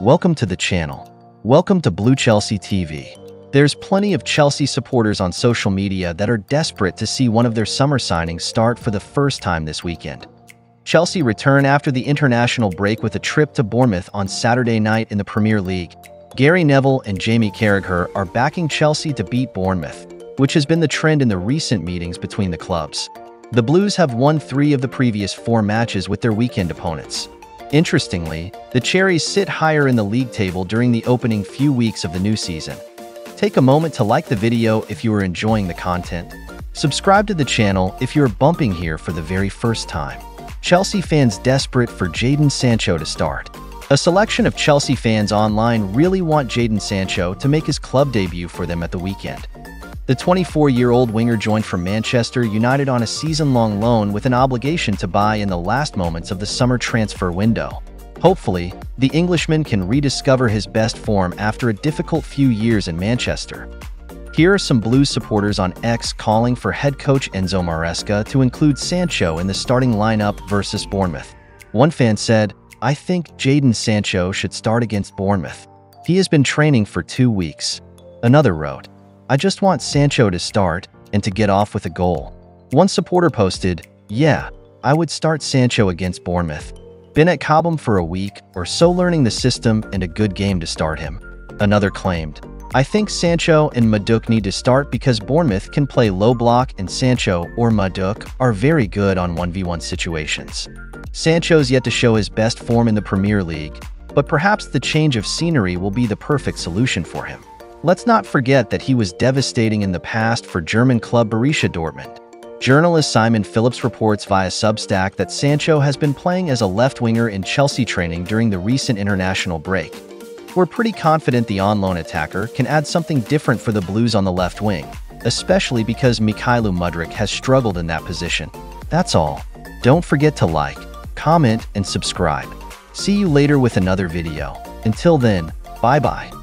Welcome to the channel. Welcome to Blue Chelsea TV. There's plenty of Chelsea supporters on social media that are desperate to see one of their summer signings start for the first time this weekend. Chelsea return after the international break with a trip to Bournemouth on Saturday night in the Premier League. Gary Neville and Jamie Carragher are backing Chelsea to beat Bournemouth, which has been the trend in the recent meetings between the clubs. The Blues have won three of the previous four matches with their weekend opponents. Interestingly, the Cherries sit higher in the league table during the opening few weeks of the new season. Take a moment to like the video if you are enjoying the content. Subscribe to the channel if you're bumping here for the very first time. Chelsea fans desperate for Jadon Sancho to start. A selection of Chelsea fans online really want Jadon Sancho to make his club debut for them at the weekend. The 24-year-old winger joined from Manchester United on a season-long loan with an obligation to buy in the last moments of the summer transfer window. Hopefully, the Englishman can rediscover his best form after a difficult few years in Manchester. Here are some Blues supporters on X calling for head coach Enzo Maresca to include Sancho in the starting lineup versus Bournemouth. One fan said, I think Jadon Sancho should start against Bournemouth. He has been training for two weeks. Another wrote, I just want Sancho to start and to get off with a goal. One supporter posted, Yeah, I would start Sancho against Bournemouth. Been at Cobham for a week or so learning the system and a good game to start him. Another claimed, I think Sancho and Madueke need to start because Bournemouth can play low block and Sancho or Madueke are very good on 1v1 situations. Sancho's yet to show his best form in the Premier League, but perhaps the change of scenery will be the perfect solution for him. Let's not forget that he was devastating in the past for German club Borussia Dortmund. Journalist Simon Phillips reports via Substack that Sancho has been playing as a left winger in Chelsea training during the recent international break. We're pretty confident the on-loan attacker can add something different for the Blues on the left wing, especially because Mykhailo Mudryk has struggled in that position. That's all. Don't forget to like, comment, and subscribe. See you later with another video. Until then, bye-bye.